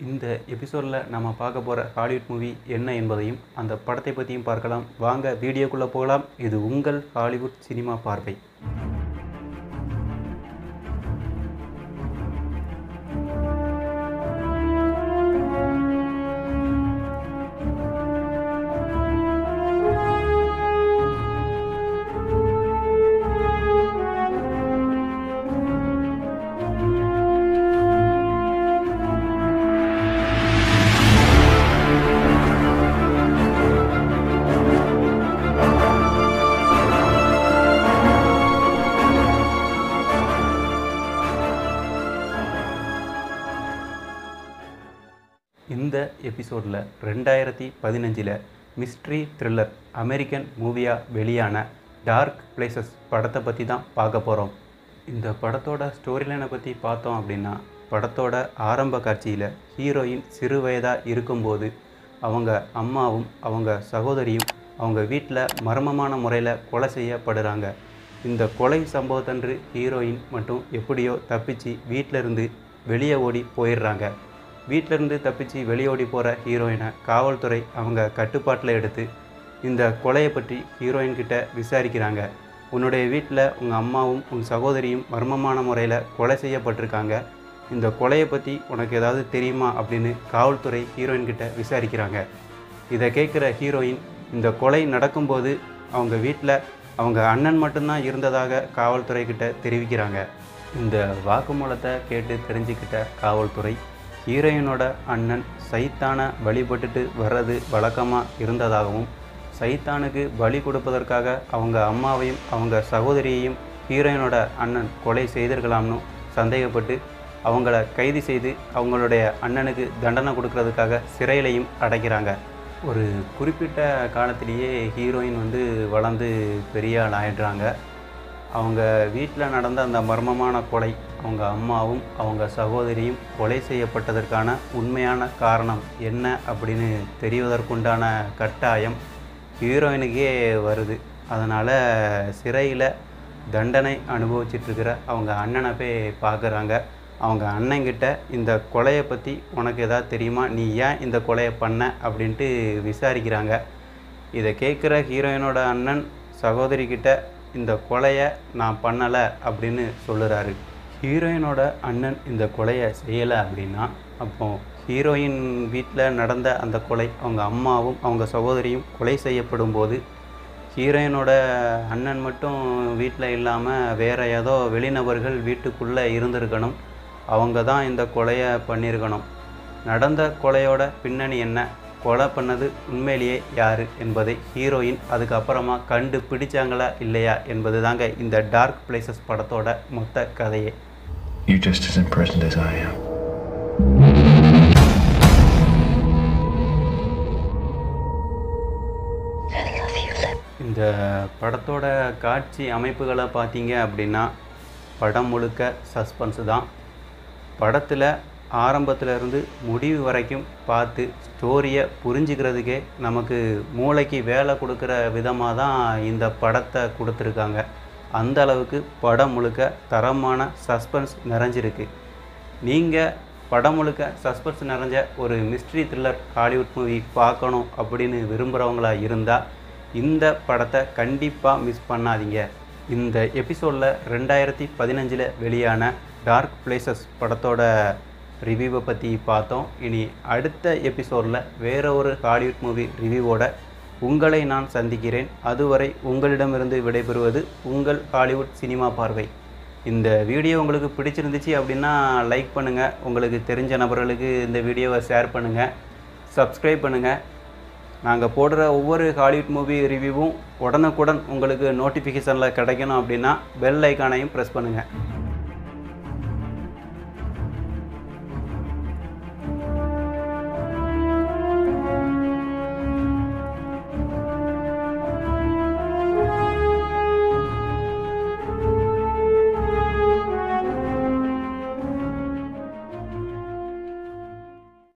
இந்த எபிசோடில் நம்ம பார்க்க போகிற ஹாலிவுட் மூவி என்ன என்பதையும் அந்த படத்தை பற்றியும் பார்க்கலாம். வாங்க வீடியோக்குள்ளே போகலாம். இது உங்கள் ஹாலிவுட் சினிமா பார்வை. இந்த எபிசோடில் ரெண்டாயிரத்தி பதினஞ்சில் மிஸ்ட்ரி த்ரில்லர் அமெரிக்கன் மூவியாக வெளியான டார்க் பிளேசஸ் படத்தை பற்றி தான் பார்க்க போகிறோம் இந்த படத்தோட ஸ்டோரி லைனை பற்றி பார்த்தோம் அப்படின்னா படத்தோட ஆரம்ப காட்சியில் ஹீரோயின் சிறு வயதாக இருக்கும்போது அவங்க அம்மாவும் அவங்க சகோதரியும் அவங்க வீட்டில் மர்மமான முறையில் கொலை செய்யப்படுறாங்க. இந்த கொலை சம்பவத்தன்று ஹீரோயின் மட்டும் எப்படியோ தப்பிச்சு வீட்டில் இருந்து வெளியே ஓடி போயிடுறாங்க. வீட்டிலேருந்து தப்பிச்சு வெளியோடி போகிற ஹீரோயினை காவல்துறை அவங்க கட்டுப்பாட்டில் எடுத்து இந்த கொலையை பற்றி ஹீரோயின் கிட்ட விசாரிக்கிறாங்க. உன்னுடைய வீட்டில் உங்கள் அம்மாவும் உன் சகோதரியும் மர்மமான முறையில் கொலை செய்யப்பட்டிருக்காங்க. இந்த கொலையை பற்றி உனக்கு ஏதாவது தெரியுமா அப்படின்னு காவல்துறை ஹீரோயின் கிட்ட விசாரிக்கிறாங்க. இதை கேட்குற ஹீரோயின் இந்த கொலை நடக்கும்போது அவங்க வீட்டில் அவங்க அண்ணன் மட்டும்தான் இருந்ததாக காவல்துறை கிட்ட தெரிவிக்கிறாங்க. இந்த வாக்குமூலத்தை கேட்டு தெரிஞ்சுக்கிட்ட காவல்துறை ஹீரோயினோட அண்ணன் சைத்தானை வழிபட்டுட்டு வர்றது வழக்கமாக இருந்ததாகவும் சைத்தானுக்கு பலி கொடுப்பதற்காக அவங்க அம்மாவையும் அவங்க சகோதரியையும் ஹீரோயினோட அண்ணன் கொலை செய்திருக்கலாம்னு சந்தேகப்பட்டு அவங்கள கைது செய்து அவங்களுடைய அண்ணனுக்கு தண்டனை கொடுக்கறதுக்காக சிறையிலையும் அடைக்கிறாங்க. ஒரு குறிப்பிட்ட காலத்திலேயே ஹீரோயின் வந்து வளர்ந்து பெரிய ஆள் ஆயிடுறாங்க. அவங்க வீட்டில் நடந்த அந்த மர்மமான கொலை அவங்க அம்மாவும் அவங்க சகோதரியும் கொலை செய்யப்பட்டதற்கான உண்மையான காரணம் என்ன அப்படின்னு தெரிவதற்குண்டான கட்டாயம் ஹீரோயினுக்கே வருது. அதனால் சிறையில் தண்டனை அனுபவிச்சிட்ருக்கிற அவங்க அண்ணனை போய் பார்க்குறாங்க. அவங்க அண்ணங்கிட்ட இந்த கொலையை பற்றி உனக்கு எதாவது தெரியுமா? நீ ஏன் இந்த கொலையை பண்ண? அப்படின்ட்டு விசாரிக்கிறாங்க. இதை கேட்குற ஹீரோயினோட அண்ணன் சகோதரிக்கிட்ட இந்த கொலையை நான் பண்ணலை அப்படின்னு சொல்லுறாரு. ஹீரோயினோட அண்ணன் இந்த கொலையை செய்யலை அப்படின்னா அப்போ ஹீரோயின் வீட்டில் நடந்த அந்த கொலை அவங்க அம்மாவும் அவங்க சகோதரியும் கொலை செய்யப்படும் போது ஹீரோயினோட அண்ணன் மட்டும் வீட்டில் இல்லாமல் வேறு ஏதோ வெளிநபர்கள் வீட்டுக்குள்ளே இருந்திருக்கணும். அவங்க தான் இந்த கொலையை பண்ணியிருக்கணும் நடந்த கொலையோட பின்னணி என்ன? கொலை பண்ணது உண்மையிலேயே யார் என்பதை ஹீரோயின் அதுக்கப்புறமா கண்டு பிடிச்சாங்களா இல்லையா என்பது தாங்க இந்த டார்க் பிளேசஸ் படத்தோட மொத்த கதையே. You're just as imprisoned as I am. இந்த படத்தோட காட்சி அமைப்புகளை பார்த்தீங்க அப்படின்னா படம் முழுக்க சஸ்பென்ஸு தான். படத்தில் ஆரம்பத்துல இருந்து முடிவு வரைக்கும் பார்த்து ஸ்டோரியை புரிஞ்சுக்கிறதுக்கே நமக்கு மூளைக்கு வேலை கொடுக்குற விதமாக தான் இந்த படத்தை கொடுத்துருக்காங்க. அந்த அளவுக்கு படம் முழுக்க தரமான சஸ்பென்ஸ் நிறைஞ்சிருக்கு. நீங்கள் படம் முழுக்க சஸ்பென்ஸ் நிறைஞ்ச ஒரு மிஸ்ட்ரி த்ரில்லர் ஹாலிவுட் மூவி பார்க்கணும் அப்படின்னு விரும்புகிறவங்களா இருந்தால் இந்த படத்தை கண்டிப்பாக மிஸ் பண்ணாதீங்க. இந்த எபிசோடில் ரெண்டாயிரத்தி பதினஞ்சில் வெளியான டார்க் பிளேசஸ் படத்தோட ரிவ்யூவை பற்றி பார்த்தோம். இனி அடுத்த எபிசோடில் வேற ஒரு ஹாலிவுட் மூவி ரிவ்யூவோட உங்களை நான் சந்திக்கிறேன். அதுவரை உங்களிடமிருந்து விடைபெறுவது உங்கள் ஹாலிவுட் சினிமா பார்வை. இந்த வீடியோ உங்களுக்கு பிடிச்சிருந்துச்சு அப்படின்னா லைக் பண்ணுங்கள் உங்களுக்கு தெரிஞ்ச நபர்களுக்கு இந்த வீடியோவை ஷேர் பண்ணுங்கள் சப்ஸ்கிரைப் பண்ணுங்கள் நாங்கள் போடுற ஒவ்வொரு ஹாலிவுட் மூவி ரிவ்யூவும் உடனுக்குடன் உங்களுக்கு நோட்டிஃபிகேஷனில் கிடைக்கணும் அப்படின்னா பெல் ஐக்கானையும் ப்ரெஸ் பண்ணுங்கள்